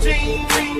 jean boots